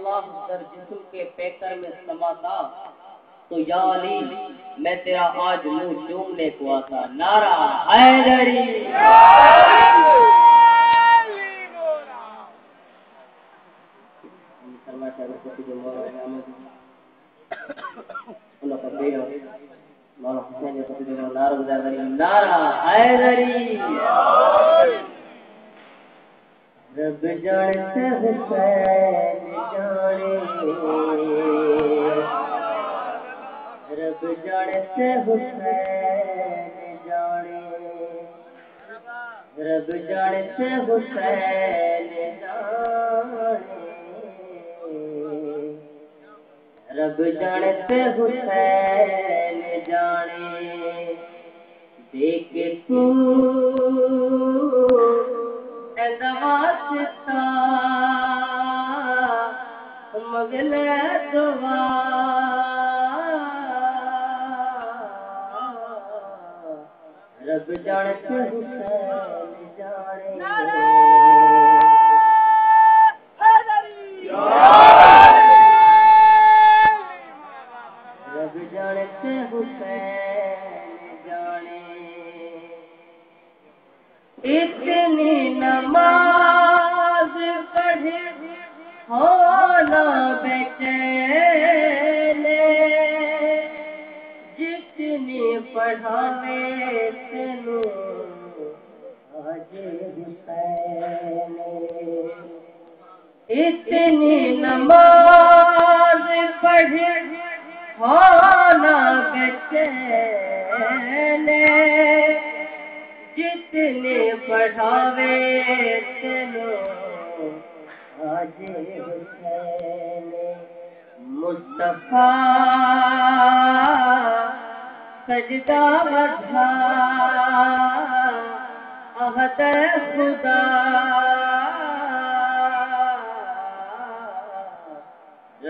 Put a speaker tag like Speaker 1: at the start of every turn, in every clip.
Speaker 1: अल्लाह दर जिस्म के पैकर में समाता तो या अली, मैं तेरा आज मुँह चूमने को आता। नारा हैदरी। नारा हैदरी रब जाने जाने। रब जाने हुसैन जाने। रब जानते हुसैन जाने। देख तू दवासता मगल दुआ जानते हुसैन जाने रब जानते हुसैन जाने इतनी नमाज़ पढ़े होना बेचैन जितनी पढ़ावे इतनी नमाज पढ़े हुसैन मुस्तफा सजदा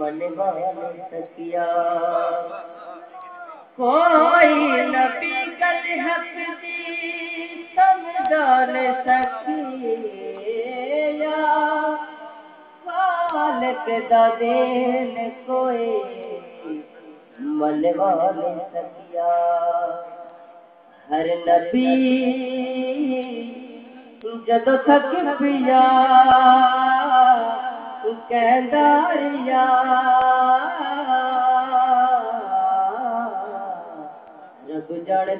Speaker 1: मनवा न सकिया कोई नबी कल सकिया खालक दा देन कोई मनवा न सकिया हर नबी जदों थक रग जणे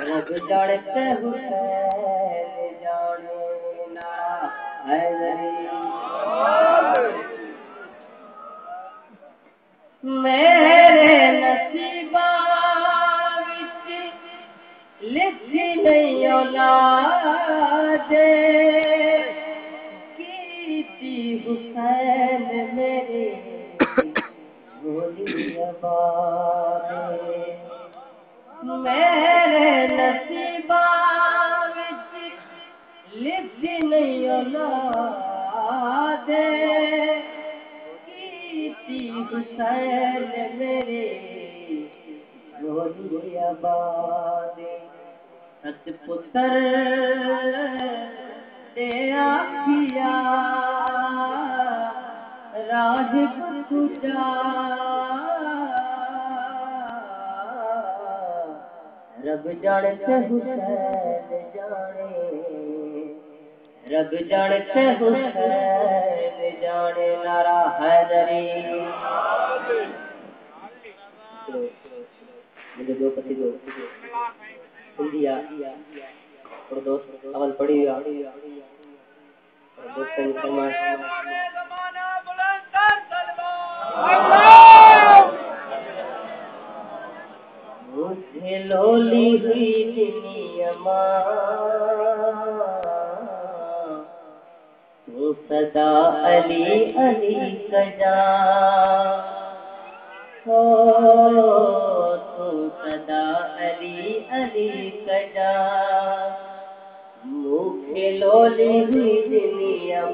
Speaker 1: रग जड़ा औलाद। कीती हुसैन मेरे बोली आबाद मेरे नसीबा विच नहीं औलाद। कीती हुसैन मेरे बोली आबाद सतपुत्र आखिया तुझा रब जानते हुसैन जाने रब जानते हुसैन जाने नारा हैदरी मुझे दो पति दो इंडिया। और दोस्त अवल पड़ी हुई दोस्त मुसलमान मुझे लोली हुई तो सदा अली अली कजा हो कजा मुखे लोली हुई दुनिया